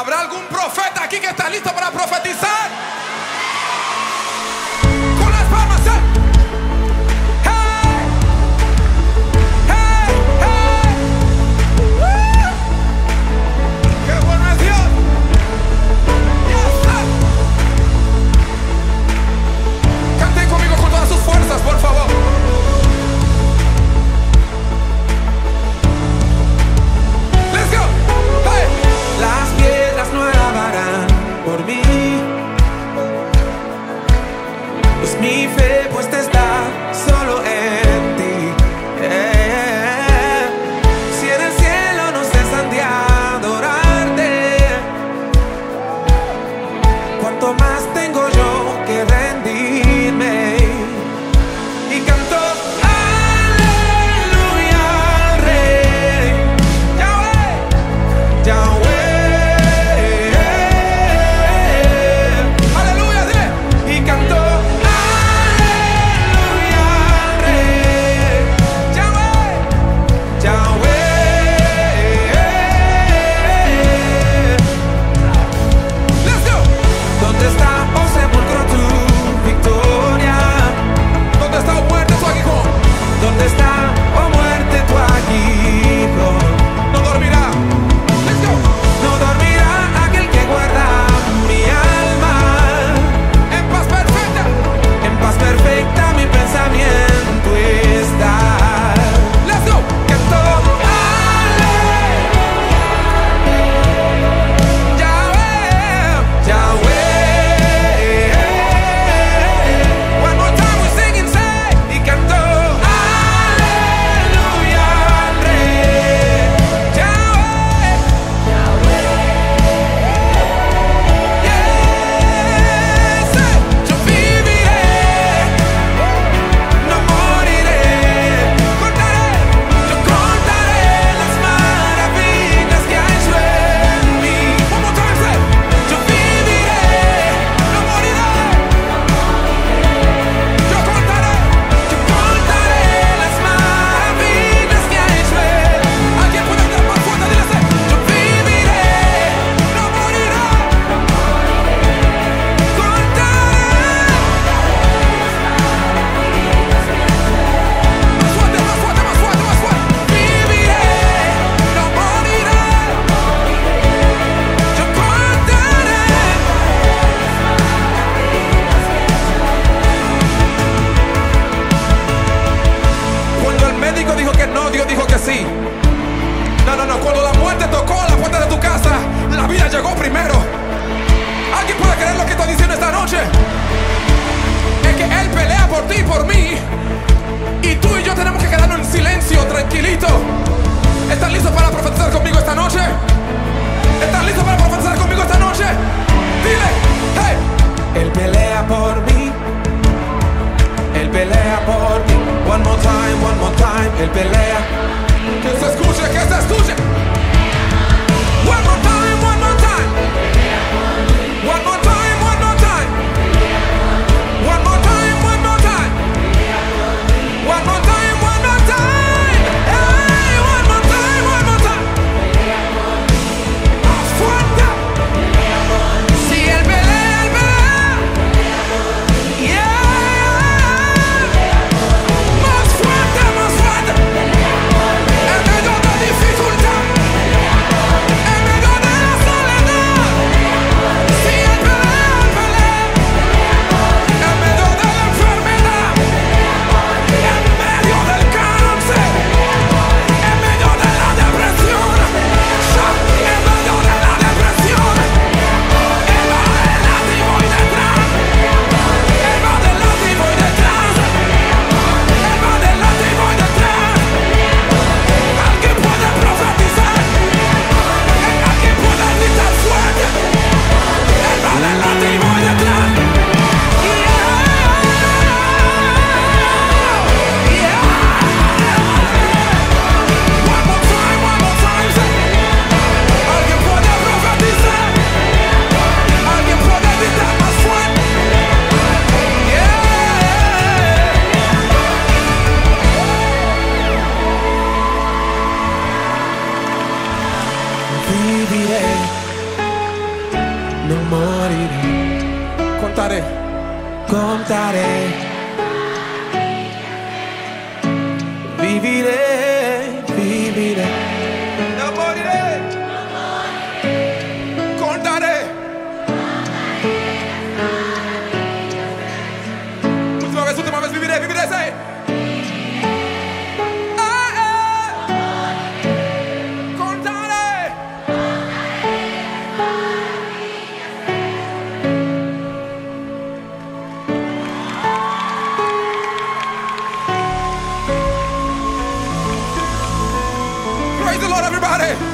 ¿Habrá algún profeta aquí que está listo para profetizar? No, no, no. Cuando la muerte tocó la puerta de tu casa, la vida llegó primero. ¿Alguien puede creer lo que estoy diciendo esta noche? body. Viviré. Lord, everybody.